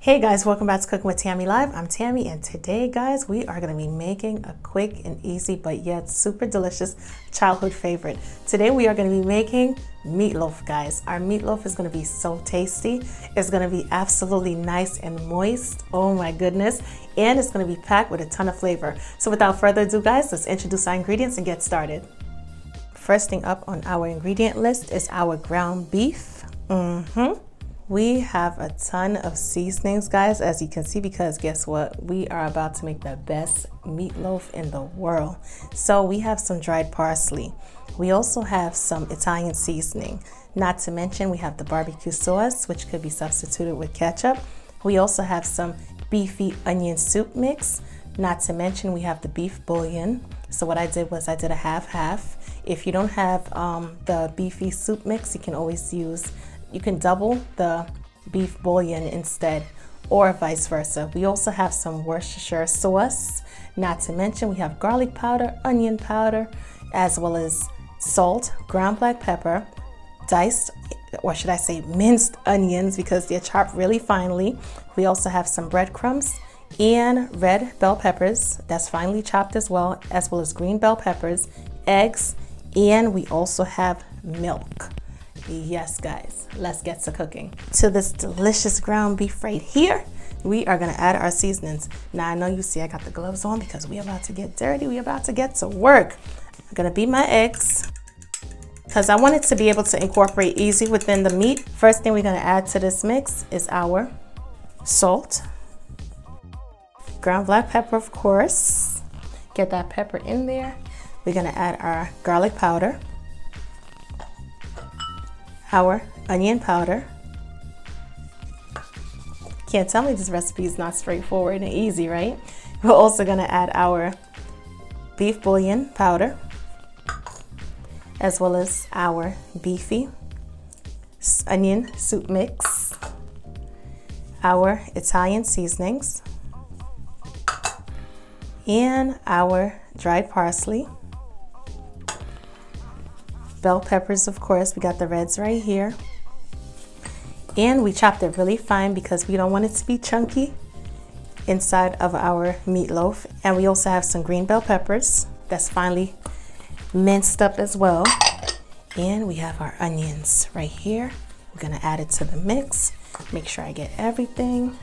Hey guys, welcome back to Cooking with Tammy Live. I'm Tammy and today guys, we are going to be making a quick and easy but yet super delicious childhood favorite. Today we are going to be making meatloaf guys. Our meatloaf is going to be so tasty. It's going to be absolutely nice and moist. Oh my goodness. And it's going to be packed with a ton of flavor. So without further ado guys, let's introduce our ingredients and get started. First thing up on our ingredient list is our ground beef. Mm-hmm. We have a ton of seasonings, guys, as you can see, because guess what? We are about to make the best meatloaf in the world. So we have some dried parsley. We also have some Italian seasoning. Not to mention, we have the barbecue sauce, which could be substituted with ketchup. We also have some beefy onion soup mix. Not to mention, we have the beef bouillon. So what I did was I did a half-half. If you don't have um, the beefy soup mix, you can always use you can double the beef bouillon instead or vice versa. We also have some Worcestershire sauce, not to mention we have garlic powder, onion powder, as well as salt, ground black pepper, diced, or should I say minced onions because they're chopped really finely. We also have some breadcrumbs and red bell peppers that's finely chopped as well, as well as green bell peppers, eggs, and we also have milk. Yes, guys, let's get to cooking. To this delicious ground beef right here, we are gonna add our seasonings. Now I know you see I got the gloves on because we about to get dirty. We about to get to work. I'm gonna beat my eggs because I want it to be able to incorporate easy within the meat. First thing we're gonna add to this mix is our salt, ground black pepper, of course. Get that pepper in there. We're gonna add our garlic powder, our onion powder. Can't tell me this recipe is not straightforward and easy, right? We're also gonna add our beef bouillon powder, as well as our beefy onion soup mix, our Italian seasonings, and our dried parsley, bell peppers, of course. We got the reds right here. And we chopped it really fine because we don't want it to be chunky inside of our meatloaf. And we also have some green bell peppers that's finely minced up as well. And we have our onions right here. We're gonna add it to the mix. Make sure I get everything.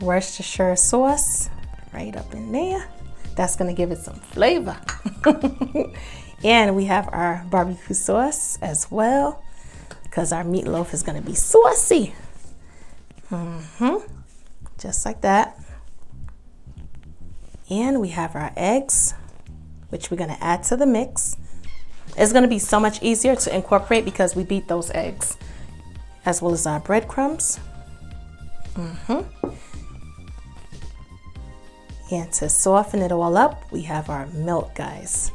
Worcestershire sauce right up in there. That's gonna give it some flavor. And we have our barbecue sauce as well because our meatloaf is going to be saucy. Mm-hmm. Just like that. And we have our eggs, which we're going to add to the mix. It's going to be so much easier to incorporate because we beat those eggs, as well as our breadcrumbs. Mm-hmm. And to soften it all up, we have our milk, guys.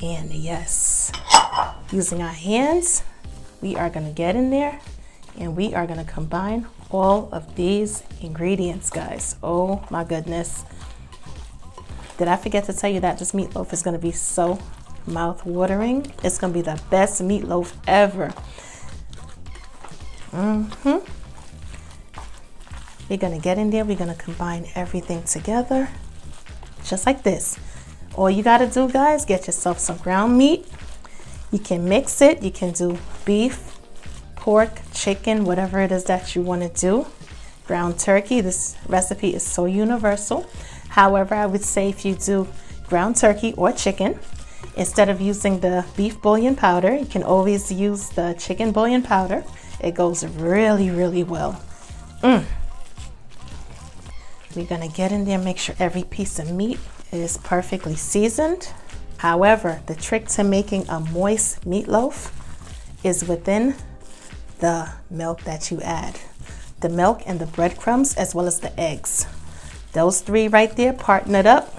And yes, using our hands, we are gonna get in there and we are gonna combine all of these ingredients, guys. Oh my goodness. Did I forget to tell you that this meatloaf is gonna be so mouth-watering? It's gonna be the best meatloaf ever. Mm-hmm. We're gonna get in there, we're gonna combine everything together, just like this. All you gotta do, guys, get yourself some ground meat. You can mix it. You can do beef, pork, chicken, whatever it is that you wanna do. Ground turkey, this recipe is so universal. However, I would say if you do ground turkey or chicken, instead of using the beef bouillon powder, you can always use the chicken bouillon powder. It goes really, really well. Mm. We're gonna get in there, make sure every piece of meat is perfectly seasoned. However, the trick to making a moist meatloaf is within the milk that you add. The milk and the breadcrumbs as well as the eggs. Those three right there, partnered up,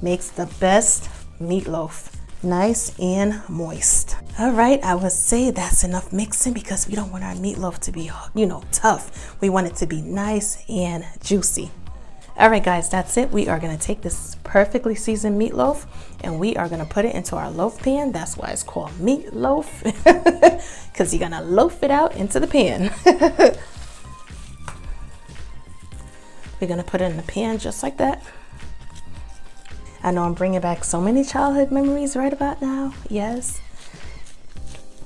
makes the best meatloaf. Nice and moist. All right, I would say that's enough mixing because we don't want our meatloaf to be, you know, tough. We want it to be nice and juicy. All right, guys, that's it. We are gonna take this perfectly seasoned meatloaf and we are gonna put it into our loaf pan. That's why it's called meatloaf, because you're gonna loaf it out into the pan. We're gonna put it in the pan just like that. I know I'm bringing back so many childhood memories right about now. Yes.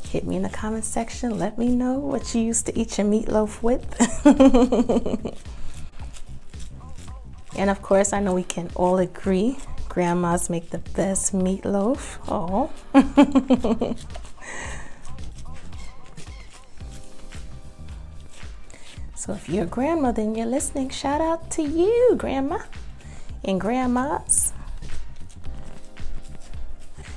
Hit me in the comment section. Let me know what you used to eat your meatloaf with. and of course, I know we can all agree grandmas make the best meatloaf. Oh. so if you're a grandmother and you're listening, shout out to you, grandma and grandmas.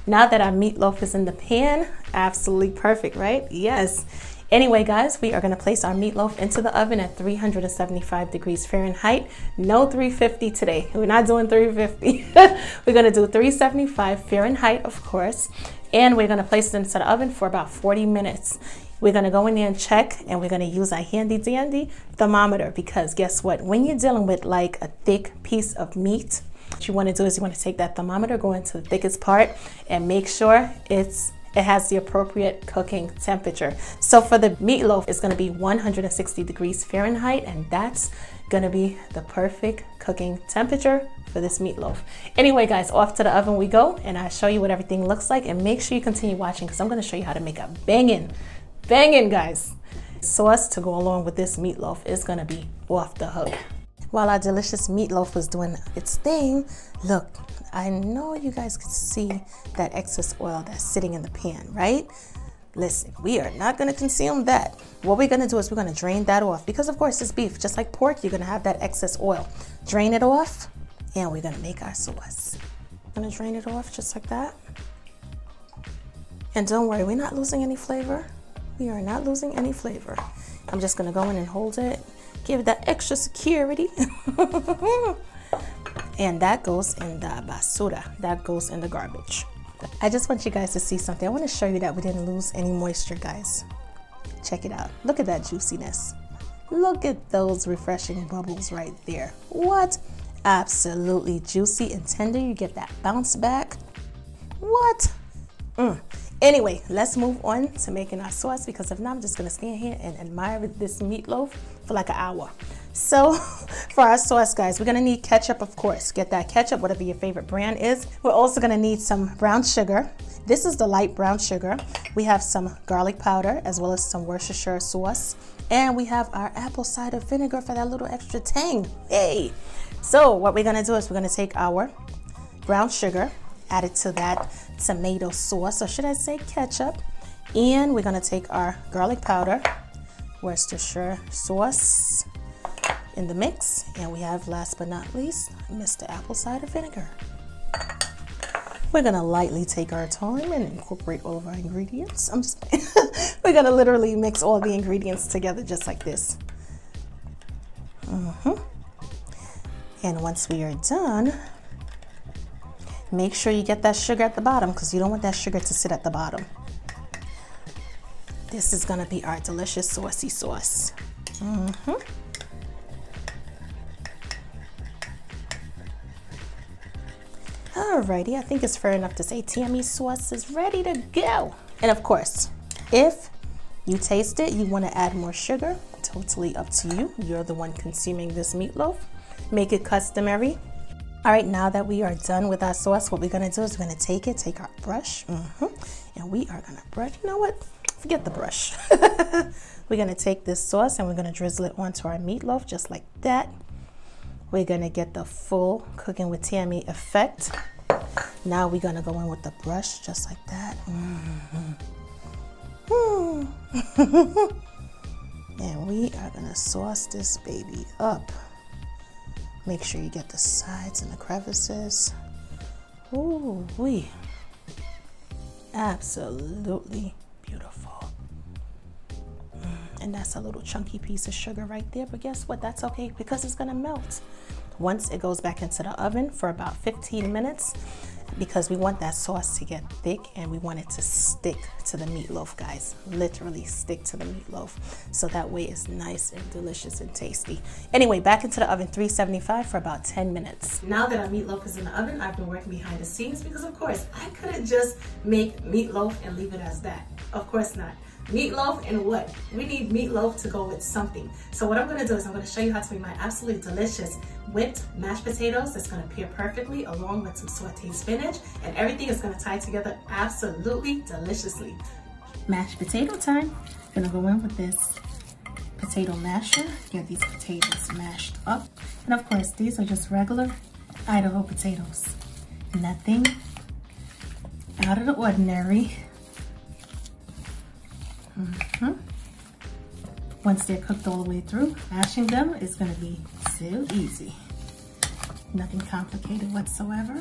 Now that our meatloaf is in the pan, absolutely perfect, right? Yes. Anyway, guys, we are going to place our meatloaf into the oven at 375 degrees Fahrenheit. No 350 today. We're not doing 350. we're going to do 375 Fahrenheit, of course. And we're going to place it into the oven for about 40 minutes. We're going to go in there and check, and we're going to use our handy dandy thermometer because guess what? When you're dealing with like a thick piece of meat, what you want to do is you want to take that thermometer, go into the thickest part, and make sure it's it has the appropriate cooking temperature. So for the meatloaf, it's gonna be 160 degrees Fahrenheit, and that's gonna be the perfect cooking temperature for this meatloaf. Anyway, guys, off to the oven we go, and I'll show you what everything looks like, and make sure you continue watching because I'm gonna show you how to make a banging, banging, guys. Sauce to go along with this meatloaf is gonna be off the hook. While our delicious meatloaf was doing its thing, look, I know you guys can see that excess oil that's sitting in the pan, right? Listen, we are not gonna consume that. What we're gonna do is we're gonna drain that off because of course it's beef, just like pork, you're gonna have that excess oil. Drain it off and we're gonna make our sauce. Gonna drain it off just like that. And don't worry, we're not losing any flavor. We are not losing any flavor. I'm just gonna go in and hold it give that extra security. and that goes in the basura, that goes in the garbage. I just want you guys to see something. I want to show you that we didn't lose any moisture, guys. Check it out. Look at that juiciness. Look at those refreshing bubbles right there. What? Absolutely juicy and tender. You get that bounce back. What? Mm. Anyway, let's move on to making our sauce because if not, I'm just gonna stand here and admire this meatloaf for like an hour. So for our sauce, guys, we're gonna need ketchup, of course. Get that ketchup, whatever your favorite brand is. We're also gonna need some brown sugar. This is the light brown sugar. We have some garlic powder as well as some Worcestershire sauce. And we have our apple cider vinegar for that little extra tang. Hey! So what we're gonna do is we're gonna take our brown sugar, add it to that tomato sauce, or should I say ketchup. And we're gonna take our garlic powder, Worcestershire sauce in the mix. And we have, last but not least, Mr. Apple Cider Vinegar. We're gonna lightly take our time and incorporate all of our ingredients. I'm just, we're gonna literally mix all the ingredients together just like this. Mm -hmm. And once we are done, Make sure you get that sugar at the bottom because you don't want that sugar to sit at the bottom. This is gonna be our delicious saucy sauce. Mm -hmm. Alrighty, I think it's fair enough to say Tammy's sauce is ready to go. And of course, if you taste it, you want to add more sugar, totally up to you. You're the one consuming this meatloaf. Make it customary all right, now that we are done with our sauce, what we're gonna do is we're gonna take it, take our brush, mm -hmm, and we are gonna brush, you know what? Forget the brush. we're gonna take this sauce and we're gonna drizzle it onto our meatloaf just like that. We're gonna get the full cooking with Tammy effect. Now we're gonna go in with the brush just like that. Mm -hmm. and we are gonna sauce this baby up. Make sure you get the sides and the crevices. Ooh, we absolutely beautiful. And that's a little chunky piece of sugar right there, but guess what? That's okay because it's gonna melt. Once it goes back into the oven for about 15 minutes, because we want that sauce to get thick and we want it to stick to the meatloaf, guys. Literally stick to the meatloaf. So that way it's nice and delicious and tasty. Anyway, back into the oven, 375 for about 10 minutes. Now that our meatloaf is in the oven, I've been working behind the scenes because of course, I couldn't just make meatloaf and leave it as that. Of course not. Meatloaf and what? We need meatloaf to go with something. So what I'm gonna do is I'm gonna show you how to make my absolutely delicious whipped mashed potatoes that's gonna pair perfectly along with some sauteed spinach and everything is gonna tie together absolutely deliciously. Mashed potato time. Gonna go in with this potato masher. Get these potatoes mashed up. And of course, these are just regular Idaho potatoes. Nothing out of the ordinary. Mm -hmm. Once they're cooked all the way through, mashing them is gonna be so easy. Nothing complicated whatsoever.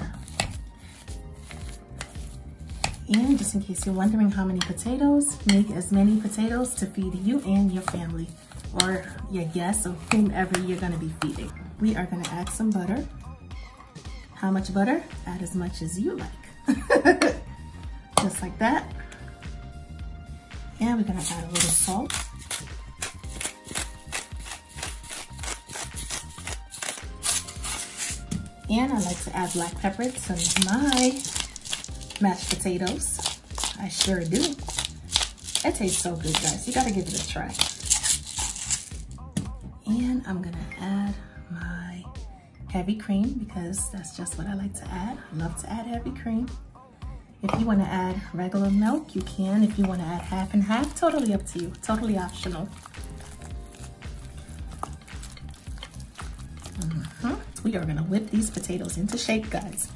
And just in case you're wondering how many potatoes, make as many potatoes to feed you and your family or your guests or whomever you're gonna be feeding. We are gonna add some butter. How much butter? Add as much as you like. Just like that. And we're gonna add a little salt. And I like to add black pepper to my mashed potatoes. I sure do. It tastes so good, guys. You gotta give it a try. And I'm gonna add my heavy cream because that's just what I like to add. I love to add heavy cream. If you wanna add regular milk, you can. If you wanna add half and half, totally up to you, totally optional. Mm -hmm. We are gonna whip these potatoes into shape, guys.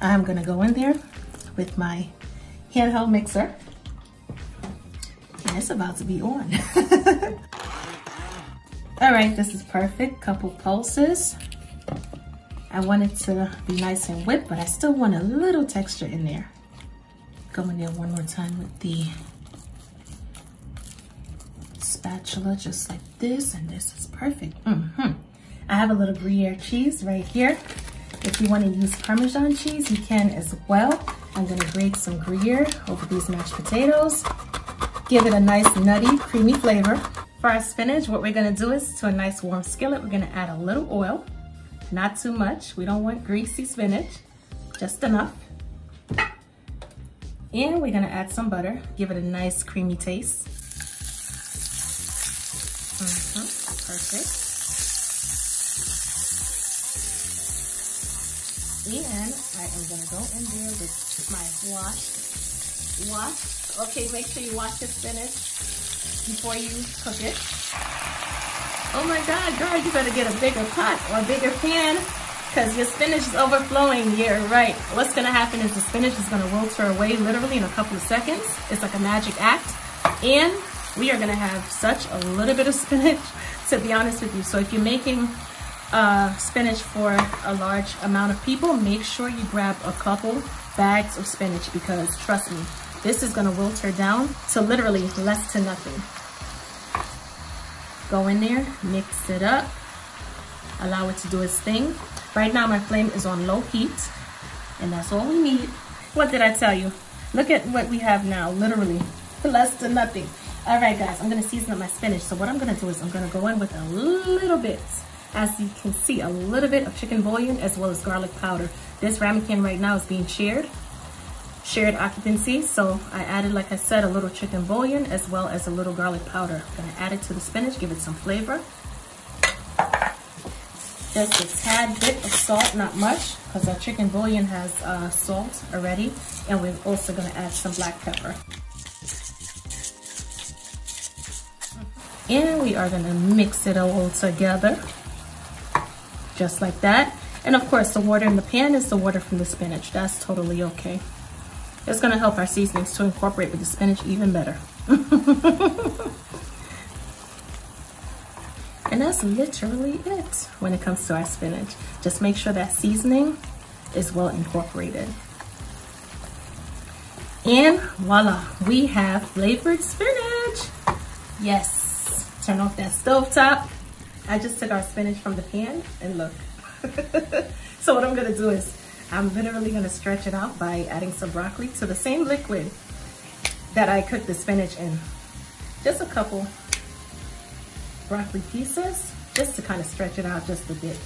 I'm gonna go in there with my handheld mixer. And it's about to be on. All right, this is perfect. Couple pulses. I want it to be nice and whipped, but I still want a little texture in there. Go in one more time with the spatula, just like this, and this is perfect. Mm -hmm. I have a little Gruyere cheese right here. If you want to use Parmesan cheese, you can as well. I'm gonna grate some Gruyere over these mashed potatoes. Give it a nice nutty, creamy flavor. For our spinach, what we're gonna do is to a nice warm skillet, we're gonna add a little oil, not too much. We don't want greasy spinach, just enough. And we're gonna add some butter, give it a nice creamy taste. Mm -hmm, perfect. And I am gonna go in there with my wash, wash. Okay, make sure you wash your spinach before you cook it. Oh my God, girl, you better get a bigger pot or a bigger pan because your spinach is overflowing. Yeah, right. What's gonna happen is the spinach is gonna wilter away literally in a couple of seconds. It's like a magic act. And we are gonna have such a little bit of spinach, to be honest with you. So if you're making uh, spinach for a large amount of people, make sure you grab a couple bags of spinach because trust me, this is gonna wilter down to literally less to nothing. Go in there, mix it up, allow it to do its thing. Right now my flame is on low heat and that's all we need. What did I tell you? Look at what we have now, literally less than nothing. All right, guys, I'm gonna season up my spinach. So what I'm gonna do is I'm gonna go in with a little bit, as you can see, a little bit of chicken bouillon as well as garlic powder. This ramekin right now is being shared shared occupancy. So I added, like I said, a little chicken bouillon as well as a little garlic powder. I'm gonna add it to the spinach, give it some flavor. Just a tad bit of salt, not much, because our chicken bouillon has uh, salt already. And we're also gonna add some black pepper. And we are gonna mix it all together, just like that. And of course, the water in the pan is the water from the spinach. That's totally okay. It's gonna help our seasonings to incorporate with the spinach even better. and that's literally it when it comes to our spinach. Just make sure that seasoning is well incorporated. And voila, we have flavored spinach. Yes, turn off that stove top. I just took our spinach from the pan and look. so what I'm gonna do is I'm literally gonna stretch it out by adding some broccoli to the same liquid that I cooked the spinach in. Just a couple broccoli pieces, just to kind of stretch it out just a bit,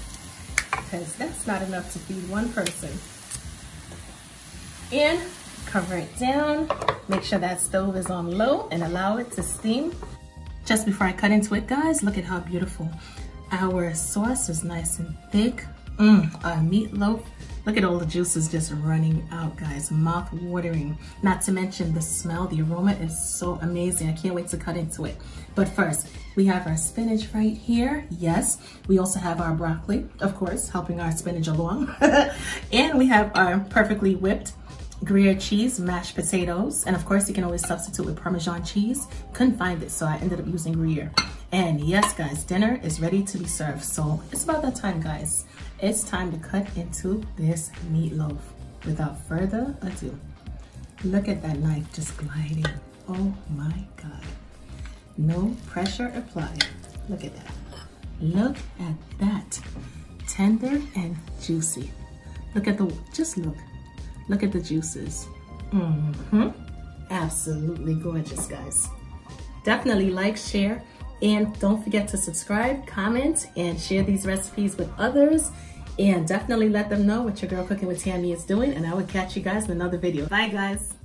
because that's not enough to feed one person. And cover it down Make sure that stove is on low and allow it to steam. Just before I cut into it, guys, look at how beautiful. Our sauce is nice and thick. Mmm, our meatloaf. Look at all the juices just running out, guys. Mouth watering. Not to mention the smell, the aroma is so amazing. I can't wait to cut into it. But first, we have our spinach right here. Yes, we also have our broccoli, of course, helping our spinach along. and we have our perfectly whipped Gruyere cheese, mashed potatoes, and of course you can always substitute with Parmesan cheese. Couldn't find it, so I ended up using Gruyere. And yes, guys, dinner is ready to be served. So it's about that time, guys. It's time to cut into this meatloaf. Without further ado, look at that knife just gliding. Oh my God. No pressure applied. Look at that. Look at that. Tender and juicy. Look at the, just look. Look at the juices. Mm-hmm. Absolutely gorgeous, guys. Definitely like, share, and don't forget to subscribe, comment, and share these recipes with others. And definitely let them know what your girl cooking with Tammy is doing. And I will catch you guys in another video. Bye, guys.